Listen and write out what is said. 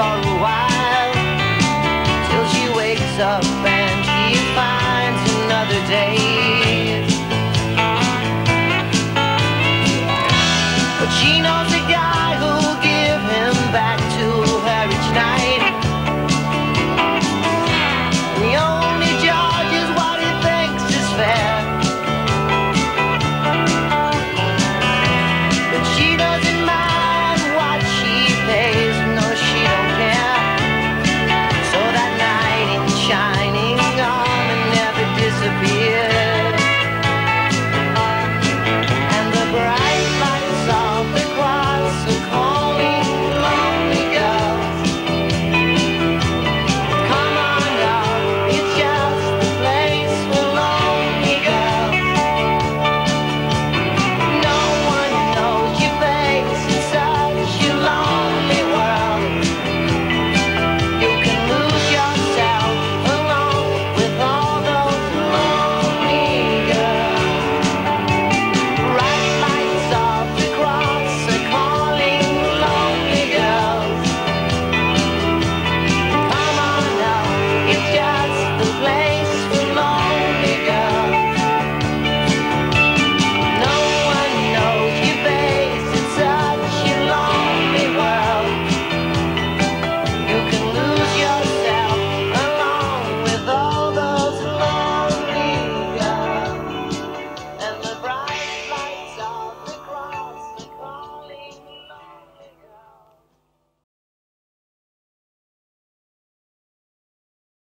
for a while till she wakes up and she finds another day. But she